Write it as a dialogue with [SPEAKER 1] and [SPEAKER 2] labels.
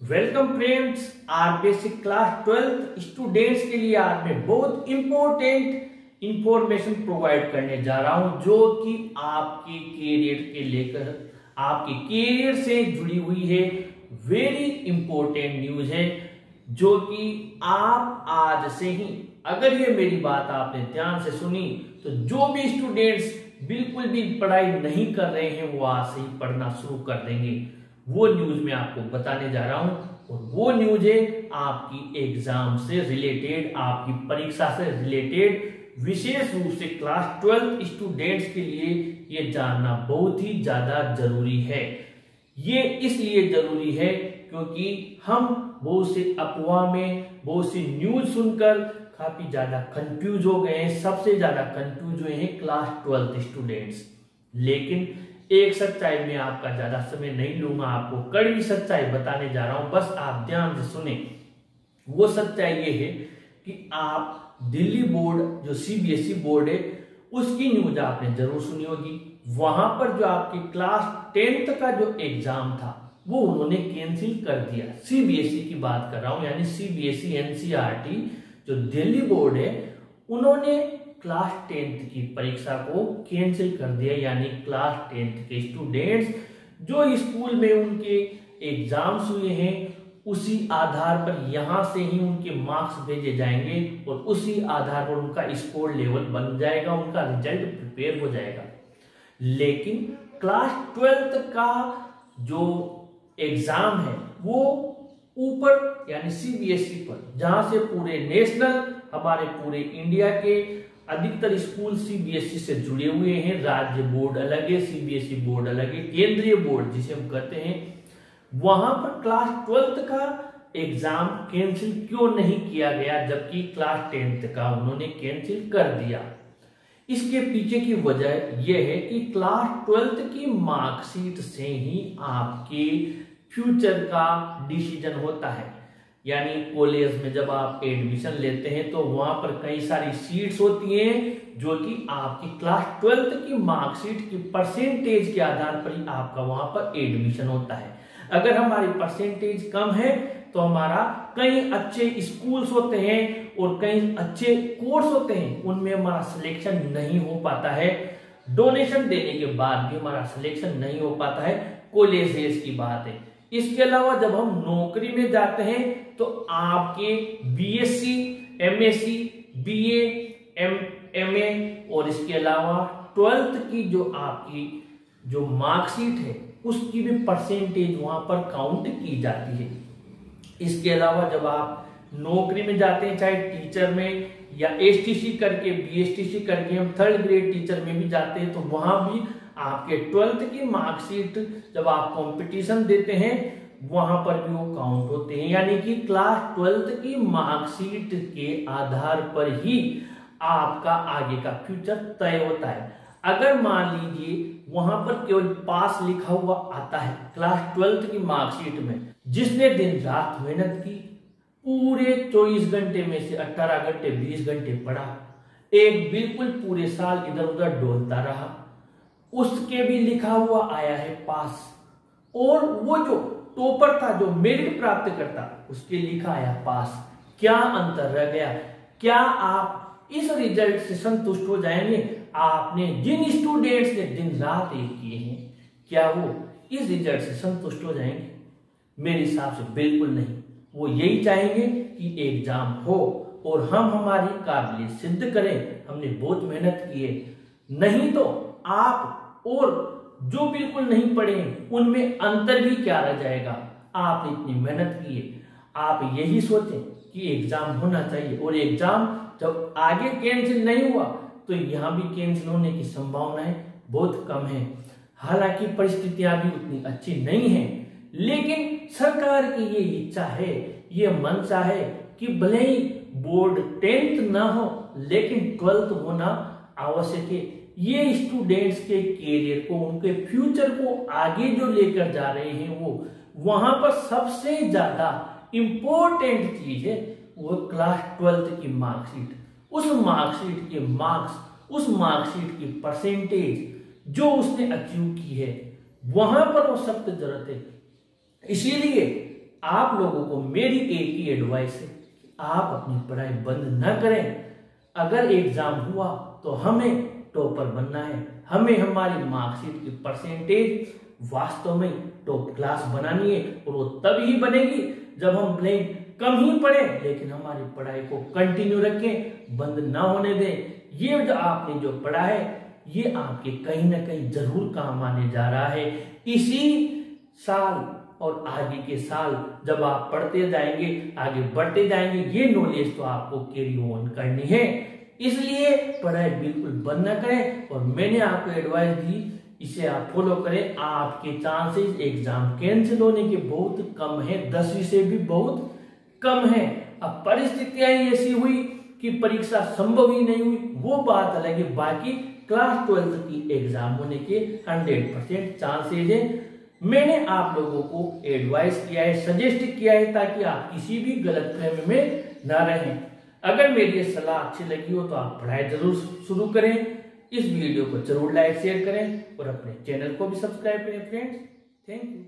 [SPEAKER 1] Welcome friends our basic class twelfth students के लिए आज मैं बहुत इंपॉर्टेंट इंफॉर्मेशन प्रोवाइड करने जा रहा हूँ, जो कि आपके कैरियर के लेकर, आपके कैरियर से जुड़ी हुई है। वेरी इंपॉर्टेंट न्यूज़ है, जो कि आप आज से ही, अगर ये मेरी बात आपने ध्यान से सुनी तो जो भी स्टूडेंट्स बिल्कुल भी पढ़ाई नहीं कर रहे हैं, वो आज से ही पढ़ना शुरू कर देंगे। वो न्यूज़ मैं आपको बताने जा रहा हूँ और वो न्यूज़ है आपकी एग्ज़ाम से रिलेटेड आपकी परीक्षा से रिलेटेड विशेष रूप से क्लास ट्वेल्थ स्टूडेंट्स के लिए ये जानना बहुत ही ज़्यादा ज़रूरी है। ये इसलिए ज़रूरी है क्योंकि हम बहुत से अफवाह में, बहुत सी न्यूज़ सुनकर काफ़ी ज़्यादा कंफ्यूज हो गए हैं, सबसे ज़्यादा कंफ्यूज हुए हैं क्लास ट्वेल्थ स्टूडेंट्स लेकिन एक सच्चाई में आपका ज़्यादा समय नहीं लूँगा, आपको कड़वी सच्चाई बताने जा रहा हूँ। बस आप ध्यान से सुने। वो सच्चाई ये है कि आप दिल्ली बोर्ड, जो सीबीएसई बोर्ड है, उसकी न्यूज़ आपने ज़रूर सुनी होगी। वहाँ पर जो आपकी क्लास टेंथ का जो एग्ज़ाम था, वो उन्होंने कैंसिल कर दिया। सीबीएसई की बात कर रहा हूँ, यानी सीबीएसई एनसीईआरटी जो दिल्ली बोर्ड है, उन्होंने क्लास टेंथ की परीक्षा को कैंसिल कर दिया, यानी क्लास टेंथ के स्टूडेंट्स जो स्कूल में उनके एग्ज़ाम्स हुए हैं, उसी आधार पर यहाँ से ही उनके मार्क्स भेजे जाएँगे और उसी आधार पर उनका स्कोर लेवल बन जाएगा, उनका रिज़ल्ट प्रिपेयर हो जाएगा। लेकिन क्लास ट्वेल्थ का जो एग्ज़ाम है, वो ऊपर, यानी सीबीएसई पर, जहाँ से पूरे नेशनल हमारे पूरे इंडिया के अधिकतर स्कूल सीबीएसई से जुड़े हुए हैं। राज्य बोर्ड अलग है सीबीएसई बोर्ड अलग है, केंद्रीय बोर्ड जिसे हम कहते हैं। वहाँ पर क्लास ट्वेल्थ का एग्ज़ाम कैंसिल क्यों नहीं किया गया, जबकि क्लास टेंथ का उन्होंने कैंसिल कर दिया? इसके पीछे की वजह यह है कि क्लास ट्वेल्थ की मार्कशीट से ही आपके फ्यूचर का डिसीज़न होता है। यानी कॉलेज में जब आप एडमिशन लेते हैं तो वहाँ पर कई सारी सीट्स होती हैं जो कि आपकी क्लास ट्वेल्थ की मार्कशीट की परसेंटेज के आधार पर ही आपका वहाँ पर एडमिशन होता है। अगर हमारी परसेंटेज कम है तो हमारा कई अच्छे स्कूल्स होते हैं और कई अच्छे कोर्स होते हैं, उनमें हमारा सिलेक्शन नहीं हो पाता है। डोनेशन देने के बाद भी हमारा सिलेक्शन नहीं हो पाता है। कॉलेज की बात है। इसके अलावा जब हम नौकरी में जाते हैं तो आपके BSc, MSc, BA, M MA और इसके अलावा ट्वेल्थ की जो आपकी जो मार्कशीट है उसकी भी परसेंटेज वहाँ पर काउंट की जाती है। इसके अलावा जब आप नौकरी में जाते हैं चाहे टीचर में या एसटीसी करके बीएसटीसी करके हम थर्ड ग्रेड टीचर में भी जाते हैं तो वहाँ भी आपके ट्वेल्थ की मार्कशीट जब आप कंपटीशन देते हैं, वहाँ पर भी वो काउंट होते हैं। यानी कि क्लास ट्वेल्थ की मार्कशीट के आधार पर ही आपका आगे का फ्यूचर तय होता है। अगर मान लीजिए वहाँ पर केवल पास लिखा हुआ आता है क्लास ट्वेल्थ की मार्कशीट में, जिसने दिन रात मेहनत की, पूरे चौबीस घंटे में से अठारह घंटे, बीस घंटे पढ़ा, एक बिल्कुल पूरे साल इधर उधर डोलता रहा उसके भी लिखा हुआ आया है पास। और वो जो टॉपर था, जो मेरिट प्राप्त करता, उसके लिखा आया पास। क्या अंतर रह गया? क्या आप इस रिज़ल्ट से संतुष्ट हो जाएँगे? आपने जिन स्टूडेंट्स ने दिन रात एक किए हैं, क्या वो इस रिज़ल्ट से संतुष्ट हो जाएँगे? मेरे हिसाब से बिल्कुल नहीं। वो यही चाहेंगे कि एग्ज़ाम हो और हम हमारी काबिलियत सिद्ध करें। हमने बहुत मेहनत की है। नहीं तो आप और जो बिल्कुल नहीं पढ़े उनमें अंतर भी क्या रह जाएगा? आप इतनी मेहनत की है आप यही सोचें कि एग्ज़ाम होना चाहिए। और एग्ज़ाम जब आगे कैंसिल नहीं हुआ तो यहाँ भी कैंसिल होने की संभावनाएँ बहुत कम है। हालाँकि परिस्थितियाँ भी उतनी अच्छी नहीं है, लेकिन सरकार की ये इच्छा है, ये मंशा है कि भले ही बोर्ड टेंथ ना हो, लेकिन ट्वेल्थ होना आवश्यक है। ये स्टूडेंट्स के करियर को, उनके फ्यूचर को आगे जो लेकर जा रहे हैं वो, वहाँ पर सबसे ज़्यादा इंपॉर्टेंट चीज़ है वो क्लास ट्वेल्थ की मार्कशीट उस मार्कशीट के मार्क्स उस मार्कशीट की परसेंटेज जो उसने अचीव की है, वहाँ पर वो सख्त ज़रूरत है। इसीलिए आप लोगों को मेरी एक ही एडवाइस है आप अपनी पढ़ाई बंद न करें। अगर एग्ज़ाम हुआ तो हमें टॉपर बनना है। हमें हमारी मार्कशीट की परसेंटेज वास्तव में टॉप क्लास बनानी है और वो तभी बनेगी जब हम भले कम ही पढ़े, लेकिन हमारी पढ़ाई को कंटिन्यू रखें, बंद ना होने दें। ये जो आपने जो पढ़ा है, ये आपके कहीं ना कहीं ज़रूर काम आने जा रहा है। इसी साल और आगे के साल जब आप पढ़ते जाएँगे, आगे बढ़ते जाएँगे, ये नॉलेज तो आपको कैरी ऑन करनी है। इसलिए पढ़ाई बिल्कुल बंद न करें और मैंने आपको एडवाइस दी, इसे आप फॉलो करें। आपके चांसेस एग्ज़ाम कैंसिल होने के बहुत कम है, दसवीं से भी बहुत कम है। अब परिस्थितियाँ ऐसी हुई कि परीक्षा संभव ही नहीं हुई। वो बात अलग है, बाकी क्लास ट्वेल्थ की एग्ज़ाम होने के हंड्रेड परसेंट चांसेज है। मैंने आप लोगों को एडवाइस किया है सजेस्ट किया है ताकि आप किसी भी गलत फहमी में न रहें। अगर मेरी ये सलाह अच्छी लगी हो तो आप पढ़ाई ज़रूर शुरू करें। इस वीडियो को ज़रूर लाइक, शेयर करें और अपने चैनल को भी सब्सक्राइब करें, फ्रेंड्स। Thank you.